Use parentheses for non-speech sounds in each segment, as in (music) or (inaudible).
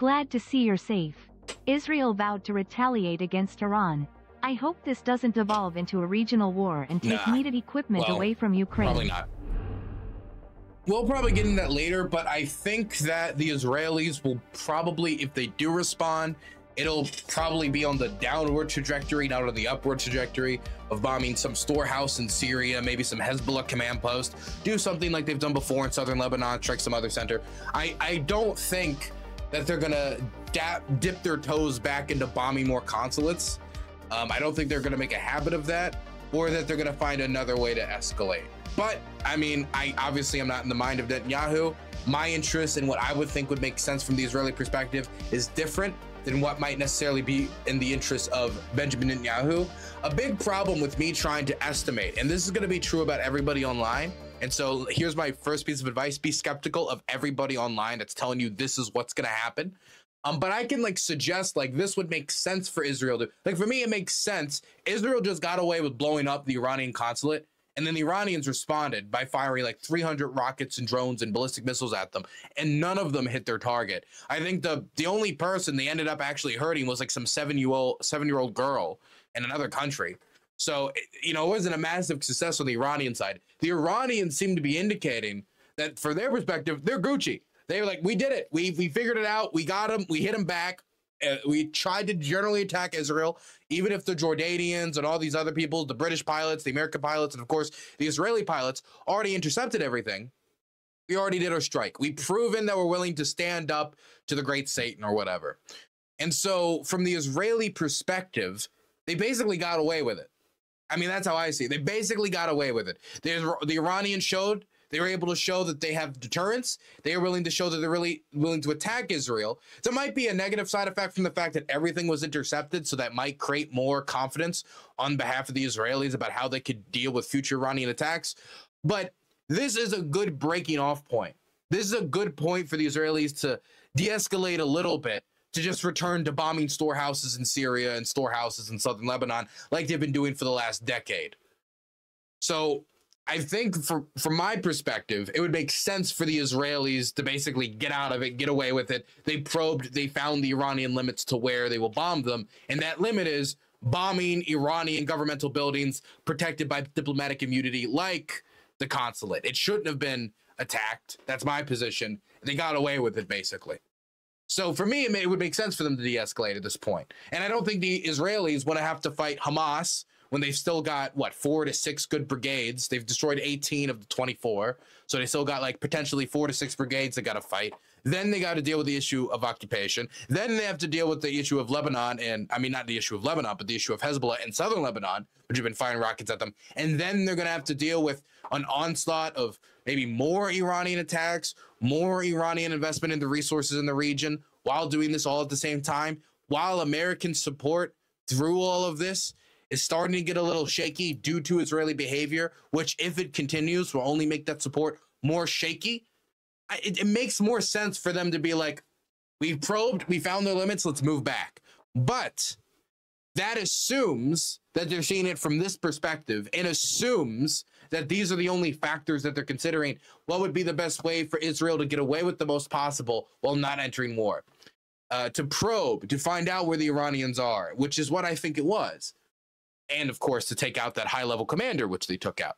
Glad to see you're safe. Israel vowed to retaliate against Iran. I hope this doesn't devolve into a regional war and take Nah. needed equipment Well, away from Ukraine. Probably not. We'll probably get into that later, but I think that the Israelis will probably, if they do respond, it'll probably be on the downward trajectory, not on the upward trajectory of bombing some storehouse in Syria, maybe some Hezbollah command post, do something like they've done before in southern Lebanon, strike some other center. I, I don't think that they're gonna dap, dip their toes back into bombing more consulates. Um, I don't think they're gonna make a habit of that, or that they're gonna find another way to escalate. But I mean, I obviously I'm not in the mind of Netanyahu. My interest in what I would think would make sense from the Israeli perspective is different than what might necessarily be in the interest of Benjamin Netanyahu. A big problem with me trying to estimate, and this is going to be true about everybody online. And so here's my first piece of advice be skeptical of everybody online that's telling you this is what's going to happen. Um, but I can like suggest like this would make sense for Israel to like for me it makes sense. Israel just got away with blowing up the Iranian consulate, and then the Iranians responded by firing like 300 rockets and drones and ballistic missiles at them, and none of them hit their target. I think the the only person they ended up actually hurting was like some seven year old seven year old girl in another country. So you know it wasn't a massive success on the Iranian side. The Iranians seem to be indicating that for their perspective they're Gucci. They were like, we did it. We we figured it out. We got them. We hit them back. Uh, we tried to generally attack Israel, even if the Jordanians and all these other people, the British pilots, the American pilots, and of course the Israeli pilots, already intercepted everything. We already did our strike. We've proven that we're willing to stand up to the great Satan or whatever. And so, from the Israeli perspective, they basically got away with it. I mean, that's how I see it. They basically got away with it. The, the Iranians showed they were able to show that they have deterrence. They are willing to show that they're really willing to attack Israel. There might be a negative side effect from the fact that everything was intercepted, so that might create more confidence on behalf of the Israelis about how they could deal with future Iranian attacks. But this is a good breaking off point. This is a good point for the Israelis to de escalate a little bit to just return to bombing storehouses in Syria and storehouses in southern Lebanon like they've been doing for the last decade. So I think from from my perspective, it would make sense for the Israelis to basically get out of it, get away with it. They probed, they found the Iranian limits to where they will bomb them, and that limit is bombing Iranian governmental buildings protected by diplomatic immunity, like the consulate. It shouldn't have been attacked. That's my position. They got away with it basically. So for me, it, would make sense for them to de-escalate at this point. And I don't think the Israelis want to have to fight Hamas when they've still got what four to six good brigades. They've destroyed 18 of the 24, so they still got like potentially four to six brigades they got to fight. Then they got to deal with the issue of occupation. Then they have to deal with the issue of Lebanon, and I mean not the issue of Lebanon, but the issue of Hezbollah in southern Lebanon, which have been firing rockets at them. And then they're going to have to deal with an onslaught of maybe more Iranian attacks, more Iranian investment in the resources in the region, while doing this all at the same time, while American support through all of this is starting to get a little shaky due to Israeli behavior, which, if it continues, will only make that support more shaky. I, it, it makes more sense for them to be like, we've probed, we found their limits, let's move back. But that assumes that they're seeing it from this perspective and assumes that these are the only factors that they're considering. What would be the best way for Israel to get away with the most possible while not entering war? Uh, to probe, to find out where the Iranians are, which is what I think it was. And of course, to take out that high level commander, which they took out.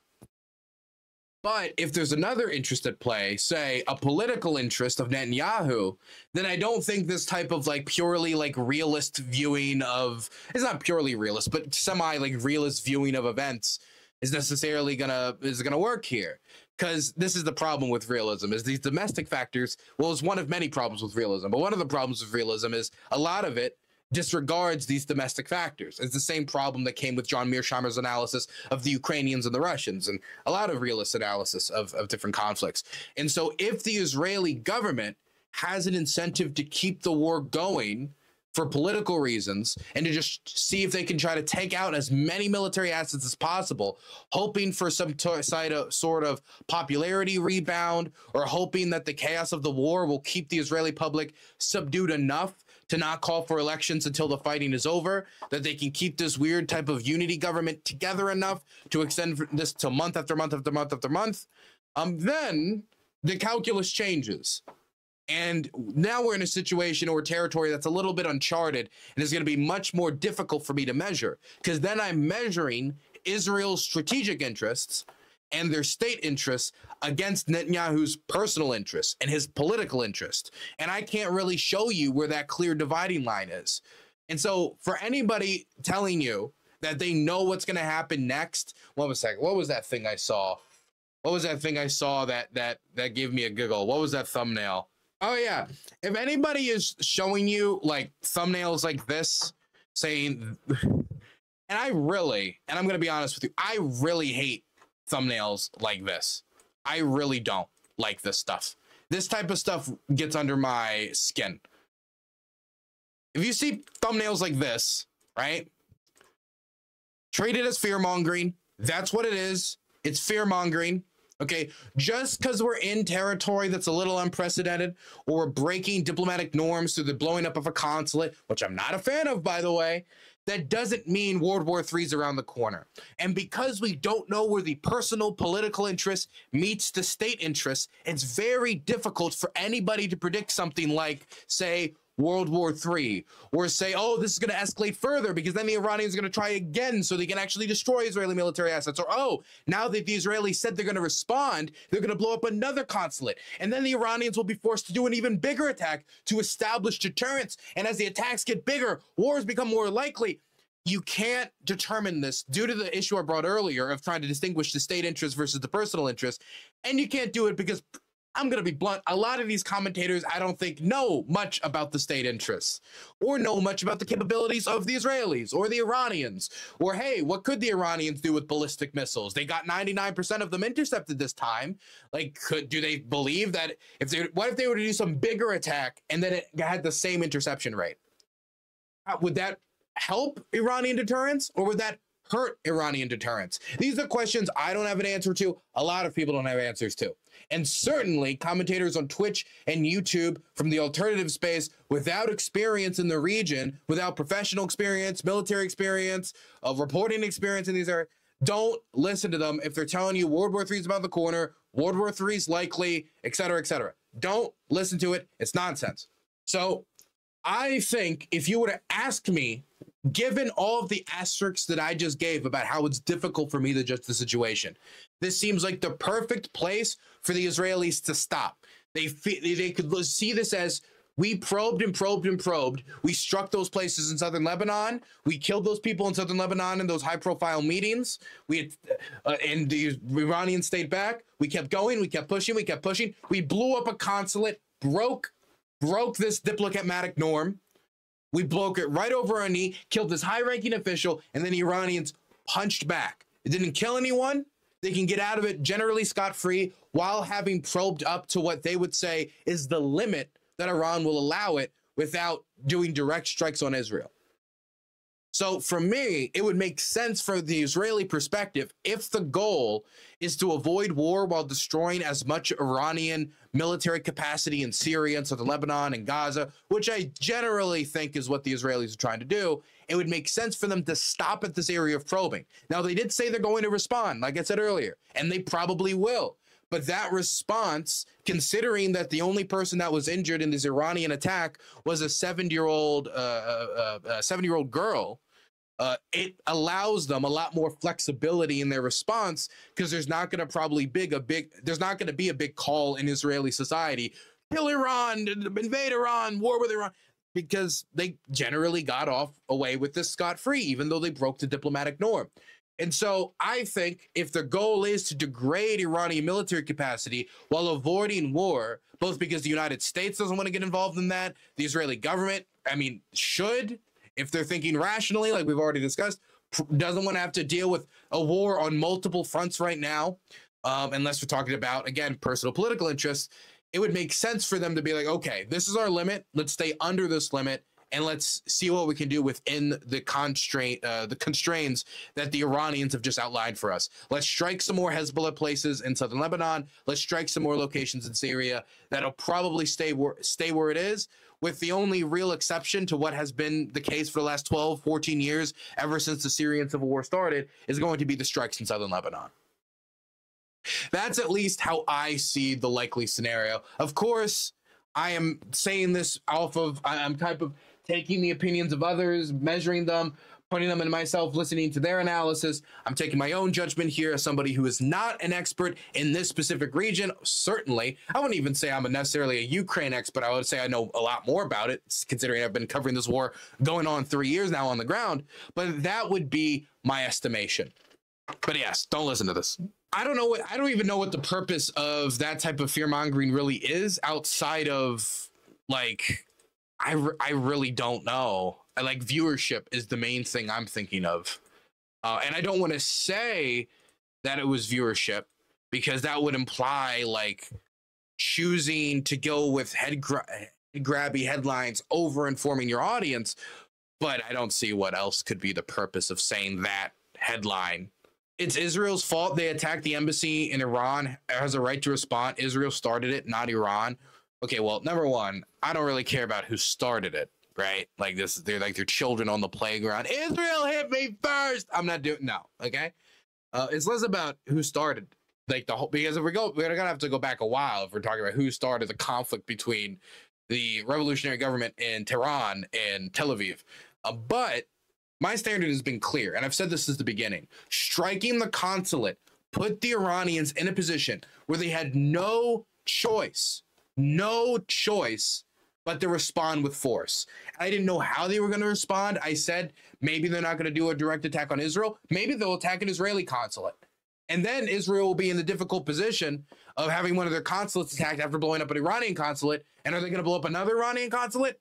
But if there's another interest at play, say a political interest of Netanyahu, then I don't think this type of like purely like realist viewing of it's not purely realist, but semi like realist viewing of events is necessarily gonna is gonna work here. Because this is the problem with realism is these domestic factors. Well, it's one of many problems with realism, but one of the problems with realism is a lot of it disregards these domestic factors. It's the same problem that came with John Mearsheimer's analysis of the Ukrainians and the Russians, and a lot of realist analysis of, of different conflicts. And so, if the Israeli government has an incentive to keep the war going for political reasons and to just see if they can try to take out as many military assets as possible, hoping for some of, sort of popularity rebound or hoping that the chaos of the war will keep the Israeli public subdued enough to not call for elections until the fighting is over, that they can keep this weird type of unity government together enough to extend this to month after month after month after month, um, then the calculus changes. And now we're in a situation or territory that's a little bit uncharted and is going to be much more difficult for me to measure because then I'm measuring Israel's strategic interests and their state interests against Netanyahu's personal interests and his political interests. And I can't really show you where that clear dividing line is. And so, for anybody telling you that they know what's going to happen next, what was that? What was that thing I saw? What was that thing I saw that that that gave me a giggle? What was that thumbnail? Oh yeah. If anybody is showing you like thumbnails like this saying (laughs) and I really, and I'm going to be honest with you, I really hate thumbnails like this. I really don't like this stuff. This type of stuff gets under my skin. If you see thumbnails like this, right? Treat it as fear mongering. That's what it is. It's fear mongering. Okay. Just because we're in territory that's a little unprecedented or we're breaking diplomatic norms through the blowing up of a consulate, which I'm not a fan of, by the way, that doesn't mean World War III is around the corner. And because we don't know where the personal political interest meets the state interest, it's very difficult for anybody to predict something like, say, World War III, or say, oh, this is going to escalate further because then the Iranians are going to try again so they can actually destroy Israeli military assets, or oh, now that the Israelis said they're going to respond, they're going to blow up another consulate, and then the Iranians will be forced to do an even bigger attack to establish deterrence. And as the attacks get bigger, wars become more likely. You can't determine this due to the issue I brought earlier of trying to distinguish the state interest versus the personal interest. And you can't do it because I'm going to be blunt. A lot of these commentators, I don't think, know much about the state interests or know much about the capabilities of the Israelis or the Iranians. Or, hey, what could the Iranians do with ballistic missiles? They got 99% of them intercepted this time. Like, could do they believe that if they, what if they were to do some bigger attack and then it had the same interception rate? Uh, would that help Iranian deterrence or would that hurt Iranian deterrence? These are questions I don't have an answer to. A lot of people don't have answers to. And certainly commentators on Twitch and YouTube from the alternative space without experience in the region, without professional experience, military experience, of reporting experience in these areas, don't listen to them if they're telling you World War III is about the corner, World War III is likely, et cetera, et cetera. Don't listen to it. It's nonsense. So I think if you were to ask me given all of the asterisks that I just gave about how it's difficult for me to judge the situation, this seems like the perfect place for the Israelis to stop. They they could see this as we probed and probed and probed. We struck those places in southern Lebanon. We killed those people in southern Lebanon in those high-profile meetings. We had, uh, and the Iranians stayed back. We kept going. We kept pushing. We kept pushing. We blew up a consulate. Broke broke this diplomatic norm. We broke it right over our knee, killed this high ranking official, and then the Iranians punched back. It didn't kill anyone. They can get out of it generally scot free while having probed up to what they would say is the limit that Iran will allow it without doing direct strikes on Israel. So for me, it would make sense for the Israeli perspective if the goal is to avoid war while destroying as much Iranian military capacity in Syria and southern Lebanon and Gaza, which I generally think is what the Israelis are trying to do. It would make sense for them to stop at this area of probing. Now, they did say they're going to respond, like I said earlier, and they probably will. But that response, considering that the only person that was injured in this Iranian attack was a seven-year-old, uh, uh, uh, seven-year-old girl, uh, it allows them a lot more flexibility in their response because there's not going to probably big a big there's not going to be a big call in Israeli society kill Iran invade Iran war with Iran because they generally got off away with this scot free even though they broke the diplomatic norm. And so I think if the goal is to degrade Iranian military capacity while avoiding war, both because the United States doesn't want to get involved in that, the Israeli government, I mean, should if they're thinking rationally, like we've already discussed, doesn't want to have to deal with a war on multiple fronts right now, um, unless we're talking about, again, personal political interests, it would make sense for them to be like, okay, this is our limit. Let's stay under this limit and let's see what we can do within the constraint, uh, the constraints that the Iranians have just outlined for us. Let's strike some more Hezbollah places in southern Lebanon. Let's strike some more locations in Syria. That'll probably stay where stay where it is. With the only real exception to what has been the case for the last 12, 14 years, ever since the Syrian civil war started, is going to be the strikes in southern Lebanon. That's at least how I see the likely scenario. Of course, I am saying this off of I'm type of taking the opinions of others, measuring them, putting them in myself, listening to their analysis. I'm taking my own judgment here as somebody who is not an expert in this specific region. Certainly, I wouldn't even say I'm a necessarily a Ukraine expert. I would say I know a lot more about it, considering I've been covering this war going on three years now on the ground. But that would be my estimation. But yes, don't listen to this. I don't know what I don't even know what the purpose of that type of fear mongering really is outside of like I, I really don't know. I like viewership is the main thing I'm thinking of. Uh, and I don't want to say that it was viewership because that would imply like choosing to go with head, gra- head grabby headlines over informing your audience. But I don't see what else could be the purpose of saying that headline. It's Israel's fault they attacked the embassy in Iran. has a right to respond. Israel started it, not Iran. Okay, well, number one, I don't really care about who started it right? Like this, they're like their children on the playground. Israel hit me first. I'm not doing no. Okay, uh, it's less about who started like the whole because if we go, we're gonna have to go back a while if we're talking about who started the conflict between the revolutionary government in Tehran and Tel Aviv. Uh, but my standard has been clear, and I've said this since the beginning. Striking the consulate put the Iranians in a position where they had no choice, no choice but to respond with force. I didn't know how they were going to respond. I said maybe they're not going to do a direct attack on Israel. Maybe they'll attack an Israeli consulate. And then Israel will be in the difficult position of having one of their consulates attacked after blowing up an Iranian consulate. And are they going to blow up another Iranian consulate?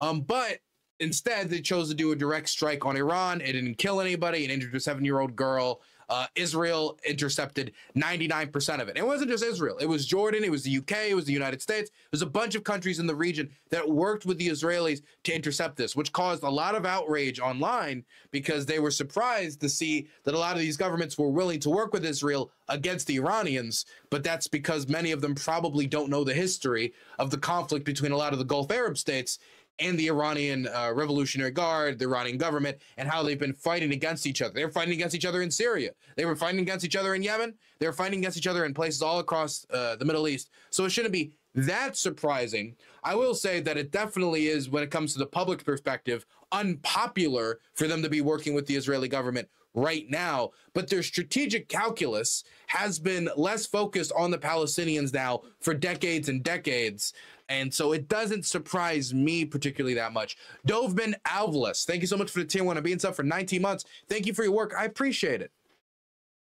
Um, but instead, they chose to do a direct strike on Iran. It didn't kill anybody. It injured a seven year old girl. Uh, Israel intercepted 99% of it. It wasn't just Israel. It was Jordan. It was the UK. It was the United States. There's a bunch of countries in the region that worked with the Israelis to intercept this, which caused a lot of outrage online because they were surprised to see that a lot of these governments were willing to work with Israel against the Iranians. But that's because many of them probably don't know the history of the conflict between a lot of the Gulf Arab states and the Iranian uh, Revolutionary Guard, the Iranian government, and how they've been fighting against each other. They were fighting against each other in Syria. They were fighting against each other in Yemen. They were fighting against each other in places all across uh, the Middle East. So it shouldn't be that surprising. I will say that it definitely is, when it comes to the public perspective, unpopular for them to be working with the Israeli government right now. But their strategic calculus has been less focused on the Palestinians now for decades and decades. And so it doesn't surprise me particularly that much. Dovbin Alvelis, thank you so much for the tier one of being sub for 19 months. Thank you for your work. I appreciate it.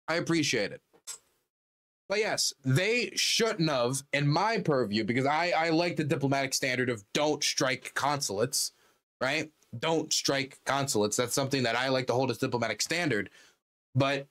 I appreciate it. But yes, they shouldn't have, in my purview, because I, I like the diplomatic standard of don't strike consulates, right? Don't strike consulates. That's something that I like to hold as diplomatic standard. But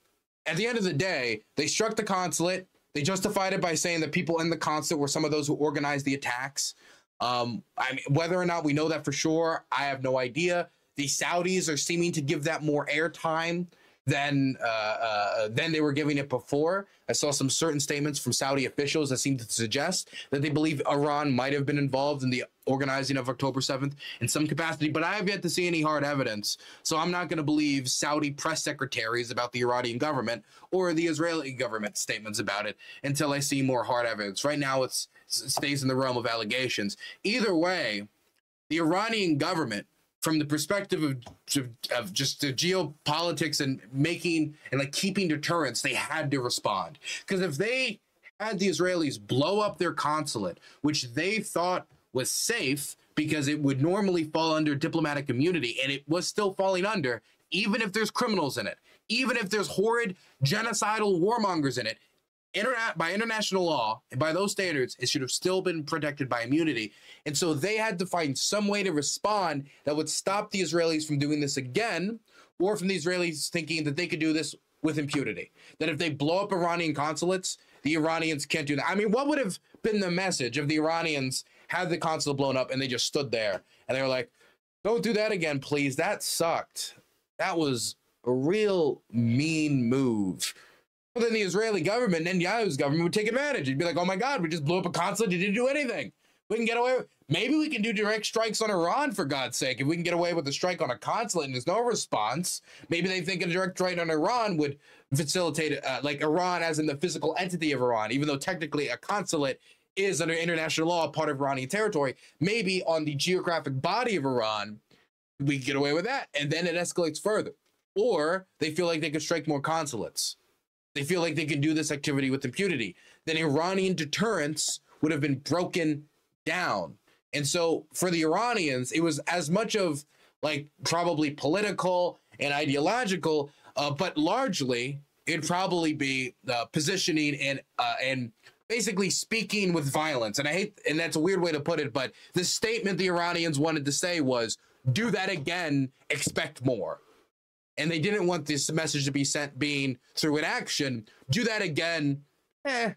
at the end of the day, they struck the consulate. They justified it by saying that people in the consulate were some of those who organized the attacks. Um, I mean, whether or not we know that for sure, I have no idea. The Saudis are seeming to give that more airtime than uh, uh, than they were giving it before. I saw some certain statements from Saudi officials that seemed to suggest that they believe Iran might have been involved in the organizing of October 7th in some capacity, but I have yet to see any hard evidence. So I'm not going to believe Saudi press secretaries about the Iranian government or the Israeli government statements about it until I see more hard evidence. Right now, it's, it stays in the realm of allegations. Either way, the Iranian government from the perspective of, of just the geopolitics and making and like keeping deterrence, they had to respond. Because if they had the Israelis blow up their consulate, which they thought was safe because it would normally fall under diplomatic immunity, and it was still falling under, even if there's criminals in it, even if there's horrid genocidal warmongers in it, internet by international law and by those standards, it should have still been protected by immunity. And so they had to find some way to respond that would stop the Israelis from doing this again, or from the Israelis thinking that they could do this with impunity. That if they blow up Iranian consulates, the Iranians can't do that. I mean, what would have been the message of the Iranians had the consulate blown up and they just stood there and they were like, don't do that again, please. That sucked. That was a real mean move But then the Israeli government, Netanyahu's government, would take advantage. It'd be like, oh my God, we just blew up a consulate. It didn't do anything. We can get away Maybe we can do direct strikes on Iran, for God's sake. If we can get away with a strike on a consulate and there's no response, maybe they think a direct strike on Iran would facilitate, uh, like Iran as in the physical entity of Iran, even though technically a consulate is under international law part of Iranian territory. Maybe on the geographic body of Iran, we get away with that, and then it escalates further. Or they feel like they could strike more consulates. They feel like they can do this activity with impunity. Then Iranian deterrence would have been broken down. And so for the Iranians, it was as much of like probably political and ideological, uh, but largely it'd probably be uh, positioning and uh, and basically speaking with violence. And I hate, and that's a weird way to put it, but the statement the Iranians wanted to say was, "Do that again, expect more." And they didn't want this message to be sent being through an action. Do that again, eh.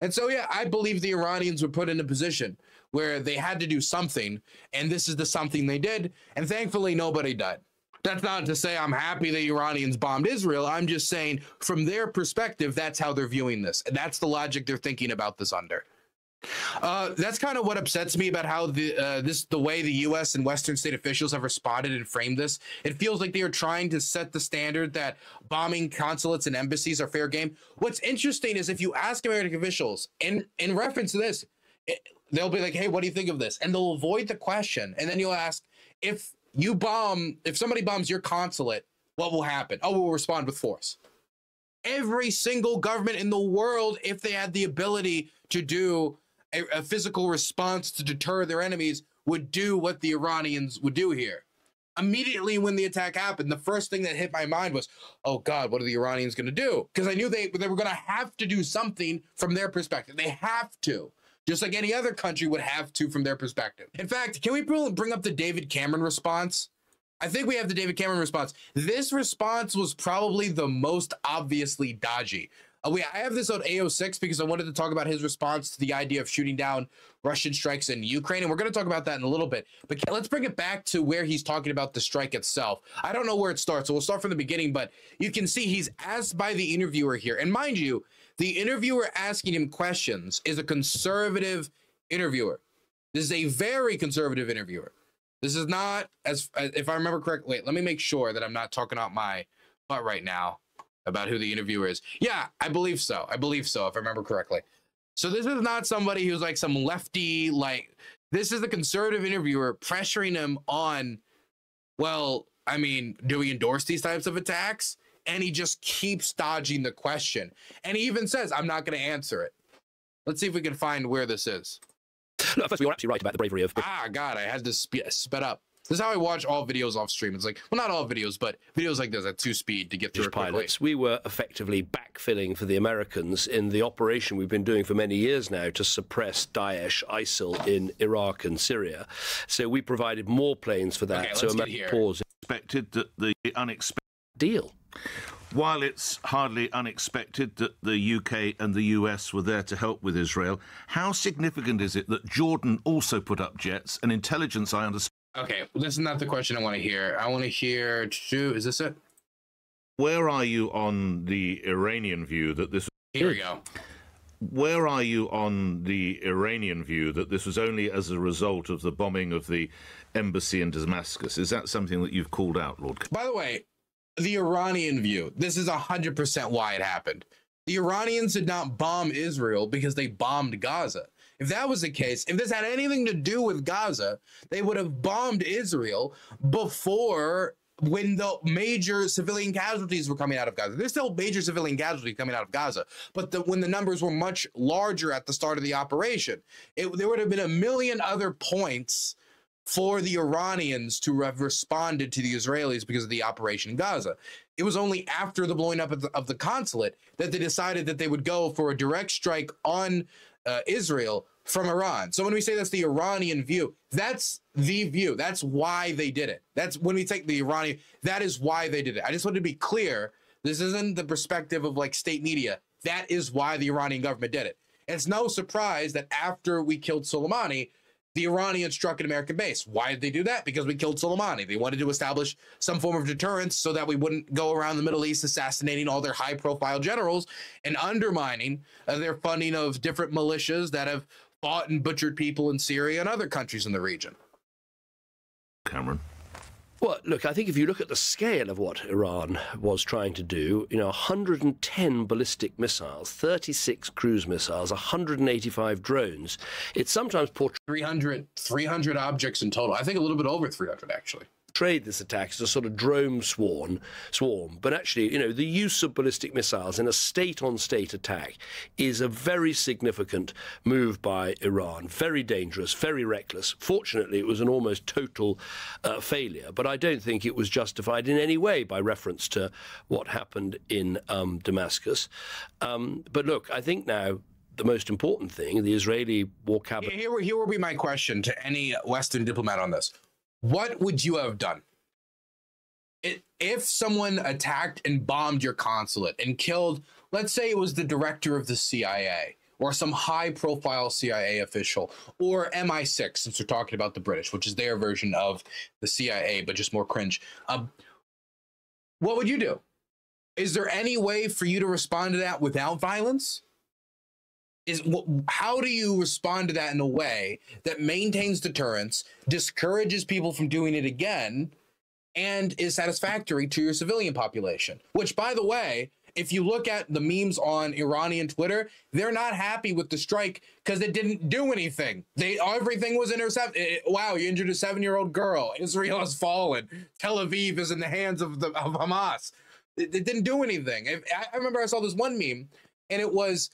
And so, yeah, I believe the Iranians were put in a position where they had to do something, and this is the something they did. And thankfully, nobody died. That's not to say I'm happy the Iranians bombed Israel. I'm just saying from their perspective, that's how they're viewing this. And that's the logic they're thinking about this under. Uh, that's kind of what upsets me about how the uh, this the way the U.S. and Western state officials have responded and framed this. It feels like they are trying to set the standard that bombing consulates and embassies are fair game. What's interesting is if you ask American officials in in reference to this, it, they'll be like, "Hey, what do you think of this?" And they'll avoid the question, and then you'll ask if you bomb, if somebody bombs your consulate, what will happen? Oh, we'll respond with force. Every single government in the world, if they had the ability to do a, a physical response to deter their enemies, would do what the Iranians would do here. Immediately when the attack happened, the first thing that hit my mind was, oh God, what are the Iranians going to do? Because I knew they, they were going to have to do something from their perspective. They have to just like any other country would have to from their perspective. In fact, can we bring up the David Cameron response? I think we have the David Cameron response. This response was probably the most obviously dodgy. Uh, we, I have this on AO6 because I wanted to talk about his response to the idea of shooting down Russian strikes in Ukraine. And we're going to talk about that in a little bit. But let's bring it back to where he's talking about the strike itself. I don't know where it starts, so we'll start from the beginning. But you can see he's asked by the interviewer here. And mind you, the interviewer asking him questions is a conservative interviewer. This is a very conservative interviewer. This is not as if I remember correctly. Wait, let me make sure that I'm not talking out my butt right now about who the interviewer is. Yeah, I believe so. I believe so, if I remember correctly. So this is not somebody who's like some lefty, like this is the conservative interviewer pressuring him on, well, I mean, do we endorse these types of attacks? and he just keeps dodging the question. And he even says, I'm not going to answer it. Let's see if we can find where this is. No, first, you're actually right about the bravery of. Ah, God, I had to spe- sped up. This is how I watch all videos off stream. It's like, well, not all videos, but videos like this at two speed to get through pilots. We were effectively backfilling for the Americans in the operation we've been doing for many years now to suppress Daesh, ISIL in Iraq and Syria. So we provided more planes for that. Okay, so American pause. Expected that the unexpected deal. While it's hardly unexpected that the UK and the US were there to help with Israel, how significant is it that Jordan also put up jets and intelligence? I understand. Okay, this is not the question I want to hear. I want to hear. Is this it? Where are you on the Iranian view that this? Here we go. Where are you on the Iranian view that this was only as a result of the bombing of the embassy in Damascus? Is that something that you've called out, Lord? By the way, the Iranian view. This is 100% why it happened. The Iranians did not bomb Israel because they bombed Gaza. If that was the case, if this had anything to do with Gaza, they would have bombed Israel before when the major civilian casualties were coming out of Gaza. There's still major civilian casualties coming out of Gaza, but the, when the numbers were much larger at the start of the operation, it, there would have been a million other points for the Iranians to have responded to the Israelis because of the operation in Gaza. It was only after the blowing up of the, of the consulate that they decided that they would go for a direct strike on uh, Israel from Iran. So when we say that's the Iranian view, that's the view. That's why they did it. That's when we take the Iranian, that is why they did it. I just want to be clear. This isn't the perspective of like state media. That is why the Iranian government did it. it's no surprise that after we killed Soleimani, the Iranians struck an American base. Why did they do that? Because we killed Soleimani. They wanted to establish some form of deterrence so that we wouldn't go around the Middle East assassinating all their high profile generals and undermining uh, their funding of different militias that have fought and butchered people in Syria and other countries in the region. Cameron. Well, look, I think if you look at the scale of what Iran was trying to do, you know, 110 ballistic missiles, 36 cruise missiles, 185 drones, it's sometimes portrayed 300, 300 objects in total. I think a little bit over 300, actually. Portrayed this attack as a sort of drone swarm, swarm. But actually, you know, the use of ballistic missiles in a state-on-state attack is a very significant move by Iran. Very dangerous, very reckless. Fortunately, it was an almost total uh, failure. But I don't think it was justified in any way by reference to what happened in um, Damascus. Um, but look, I think now the most important thing, the Israeli war cabinet. Here, here will be my question to any Western diplomat on this. What would you have done? If someone attacked and bombed your consulate and killed, let's say it was the director of the CIA or some high profile CIA official or MI6, since we're talking about the British, which is their version of the CIA, but just more cringe. Um, what would you do? Is there any way for you to respond to that without violence? Is how do you respond to that in a way that maintains deterrence, discourages people from doing it again, and is satisfactory to your civilian population? Which, by the way, if you look at the memes on Iranian Twitter, they're not happy with the strike because it didn't do anything. They everything was intercepted. Eh, eh, wow, you injured a seven-year-old girl. (laughs) Israel has fallen. Tel Aviv is in the hands of the of Hamas. It, it didn't do anything. I remember I saw this one meme, and it was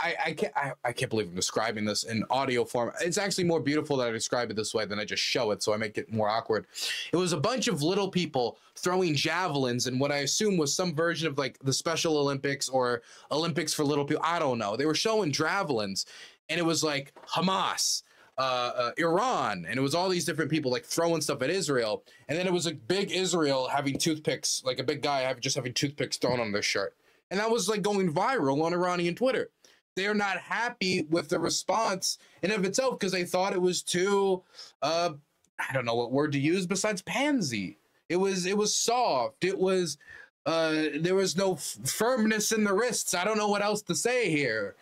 I, I can't I, I, can't believe I'm describing this in audio form. It's actually more beautiful that I describe it this way than I just show it, so I make it more awkward. It was a bunch of little people throwing javelins and what I assume was some version of like the Special Olympics or Olympics for little people. I don't know. They were showing javelins, and it was like Hamas, uh, uh, Iran, and it was all these different people like throwing stuff at Israel, and then it was a big Israel having toothpicks, like a big guy just having toothpicks thrown on their shirt. And that was like going viral on Iranian Twitter. They're not happy with the response in of itself because they thought it was too uh I don't know what word to use besides pansy. It was it was soft. It was uh there was no firmness in the wrists. I don't know what else to say here.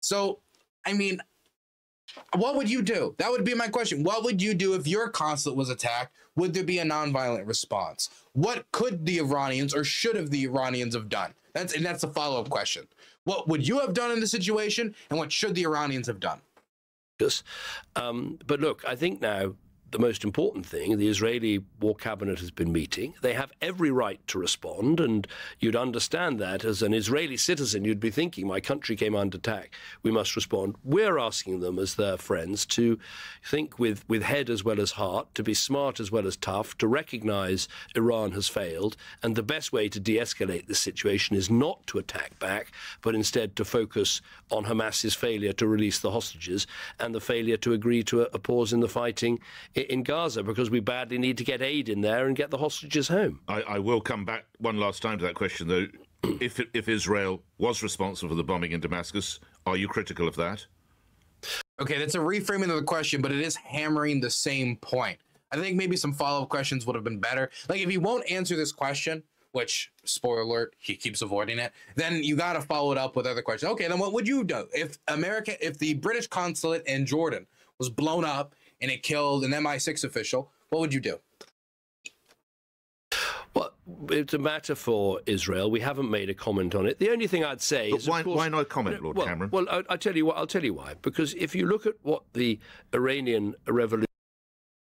So, I mean, what would you do? That would be my question. What would you do if your consulate was attacked? Would there be a nonviolent response? What could the Iranians or should have the Iranians have done? That's and that's a follow up question. What would you have done in the situation, and what should the Iranians have done? Um, but look, I think now the most important thing, the Israeli war cabinet has been meeting. They have every right to respond, and you'd understand that as an Israeli citizen, you'd be thinking, my country came under attack, we must respond. We're asking them as their friends to think with, with head as well as heart, to be smart as well as tough, to recognize Iran has failed, and the best way to de escalate this situation is not to attack back, but instead to focus on Hamas's failure to release the hostages and the failure to agree to a, a pause in the fighting in Gaza because we badly need to get aid in there and get the hostages home. I, I will come back one last time to that question, though. (clears throat) if, if Israel was responsible for the bombing in Damascus, are you critical of that? Okay, that's a reframing of the question, but it is hammering the same point. I think maybe some follow up questions would have been better. Like, if he won't answer this question, which, spoiler alert, he keeps avoiding it, then you got to follow it up with other questions. Okay, then what would you do if America, if the British consulate in Jordan was blown up and it killed an MI6 official, what would you do? Well, it's a matter for Israel. We haven't made a comment on it. The only thing I'd say but is, why, course, why not comment, Lord well, Cameron? Well, I, will tell you what. I'll tell you why. Because if you look at what the Iranian revolution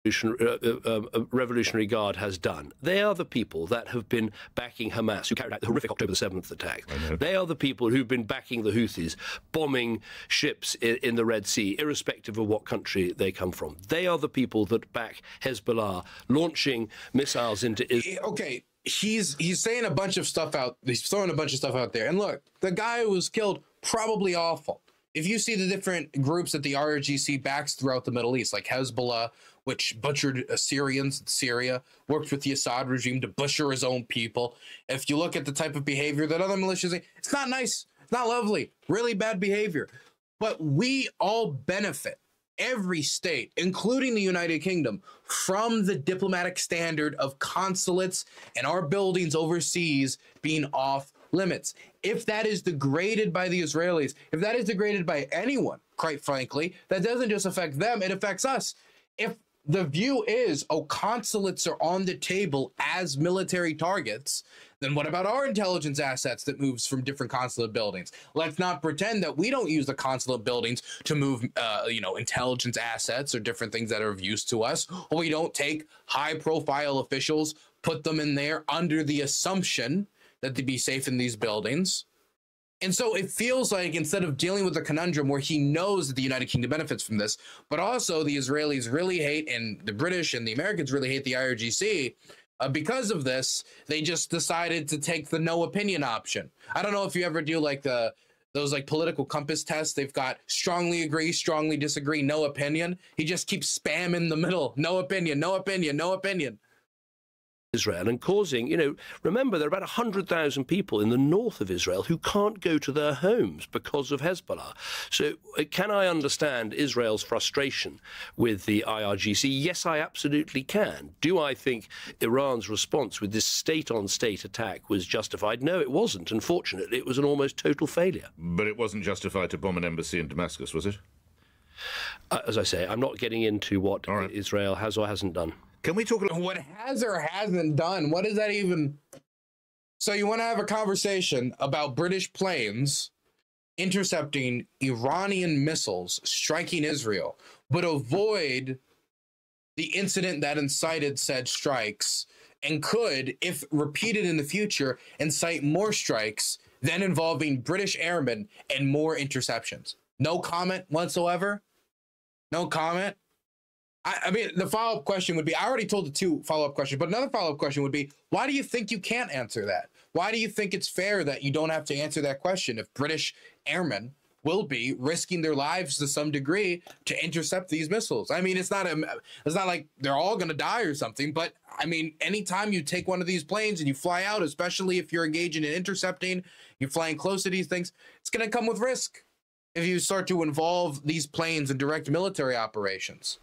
Uh, uh, uh, revolutionary Guard has done. They are the people that have been backing Hamas, who carried out the horrific October the 7th attack. They are the people who've been backing the Houthis, bombing ships in, in, the Red Sea, irrespective of what country they come from. They are the people that back Hezbollah, launching missiles into Israel. Okay, he's he's saying a bunch of stuff out. He's throwing a bunch of stuff out there. And look, the guy who was killed probably awful. If you see the different groups that the IRGC backs throughout the Middle East, like Hezbollah, which butchered Assyrians in Syria, worked with the Assad regime to butcher his own people. If you look at the type of behavior that other militias, it's not nice, it's not lovely, really bad behavior. But we all benefit, every state, including the United Kingdom, from the diplomatic standard of consulates and our buildings overseas being off limits. If that is degraded by the Israelis, if that is degraded by anyone, quite frankly, that doesn't just affect them, it affects us. If the view is, oh, consulates are on the table as military targets, then what about our intelligence assets that moves from different consulate buildings? Let's not pretend that we don't use the consulate buildings to move, uh, you know, intelligence assets or different things that are of use to us. Or we don't take high-profile officials, put them in there under the assumption that they'd be safe in these buildings. And so it feels like instead of dealing with the conundrum where he knows that the United Kingdom benefits from this, but also the Israelis really hate and the British and the Americans really hate the IRGC, uh, because of this, they just decided to take the no opinion option. I don't know if you ever do like the those like political compass tests. They've got strongly agree, strongly disagree, no opinion. He just keeps spamming the middle, no opinion, no opinion, no opinion. Israel and causing, you know, remember there are about 100,000 people in the north of Israel who can't go to their homes because of Hezbollah. So, uh, can I understand Israel's frustration with the IRGC? Yes, I absolutely can. Do I think Iran's response with this state on state attack was justified? No, it wasn't. Unfortunately, it was an almost total failure. But it wasn't justified to bomb an embassy in Damascus, was it? Uh, as I say, I'm not getting into what right. Israel has or hasn't done. Can we talk about what has or hasn't done? What is that even? So you want to have a conversation about British planes intercepting Iranian missiles striking Israel, but avoid the incident that incited said strikes and could, if repeated in the future, incite more strikes, then involving British airmen and more interceptions. No comment whatsoever. No comment. I, I mean, the follow up question would be I already told the two follow up questions, but another follow up question would be why do you think you can't answer that? Why do you think it's fair that you don't have to answer that question if British airmen will be risking their lives to some degree to intercept these missiles? I mean, it's not a, it's not like they're all going to die or something, but I mean, anytime you take one of these planes and you fly out, especially if you're engaging in intercepting, you're flying close to these things, it's going to come with risk if you start to involve these planes in direct military operations.